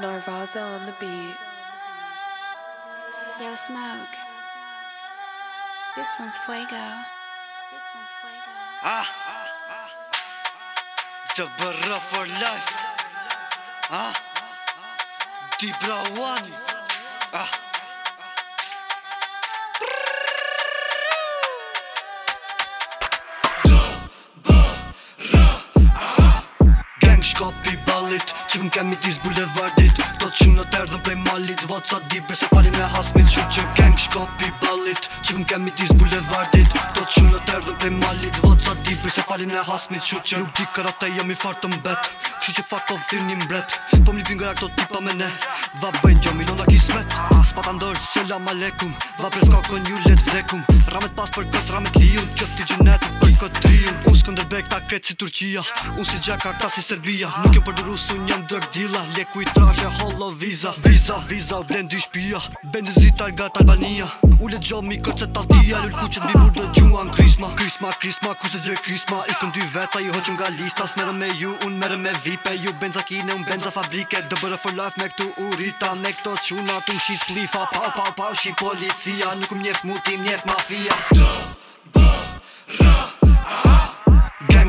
Narvaza on the beat. Yo, Smoke. This one's Fuego. This one's Fuego. Ah, ah, ah, the burra for life. Ah, the blow one. Ah. shkopi balit Që pëm kemi tis bulevardit Do të qëmë në terdhën prej malit Vot sa di për se falim në hasmit Shur që keng shkopi balit Që pëm kemi tis bulevardit Do të qëmë në terdhën prej malit Vot sa di për se falim në hasmit Shur që nuk di karate jam i fartë mbet Kështu që fa të vëthirë një mbret Po më lipin nga këto tipa me ne Va bëjnë gjo milion dhe kismet S'pa pa të ndërë sëlla ma lekum Va prez ka kënë ju vrekum Ramet pas për këtë ramet lijun Qëftë i gjinetë për këtë trijun Unë së ta kretë si Turqia Unë si gjeka ka si Serbia Nuk jo për duru së jam më dila Leku i trashe holo viza Viza, viza, u blendu dy shpia Benzizit targat Albania U le gjo mi kërë që ta ti a lull ku që t'bi burdo gjua në krisma Krisma, krisma, ku shtë gjë krisma Isë këm dy veta ju hoqëm nga lista Së me ju, unë merëm me vipe Ju benza kine, unë benza fabrike Dë bërë for life me këtu u rita Me këto shuna, tu shi shisë Pau, pau, pau, shi policia Nuk më njef mutim, njef mafia Da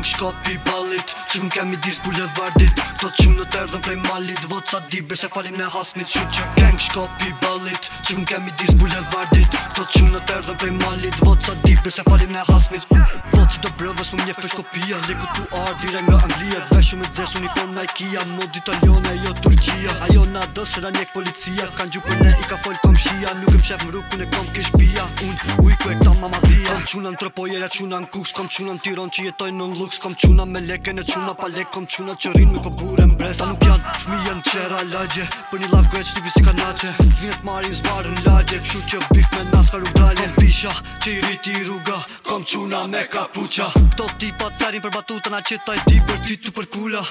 Kënë shka balit Që më kemi disë bule vardit Këto që më në të erdhëm prej malit Votë sa di bërë se falim në hasmit Shqy që kënë shka balit Që më kemi disë bule vardit Këto që më në të erdhëm prej malit Votë sa di bërë se falim në hasmit Votë si do brevës më njef për shkopia Liku tu arë dire nga Anglia Dveshu me dzes, uniform në Ikea Modi taliona jo Turqia Ajo na dës, se da njek policia Kanë gjupër ne i ka fol kom shia Nuk e më shef më rukë ku kom kish pia Unë u i Quna në tropojera, quna në kuks Kom quna në tiron që jetoj në lux Kom quna me leke në quna pa leke Kom quna që rinë me kobure në bres Ta nuk janë fmi janë qera lagje Për një lavgo e që t'i si ka nace Të vinë marin zvarë në lagje Këshu që bif me naska rrug dalje Kom pisha që i rriti i rruga Kom quna me kapuqa Këto tipa të tërin për batuta Na që taj ti për ti t'u për kula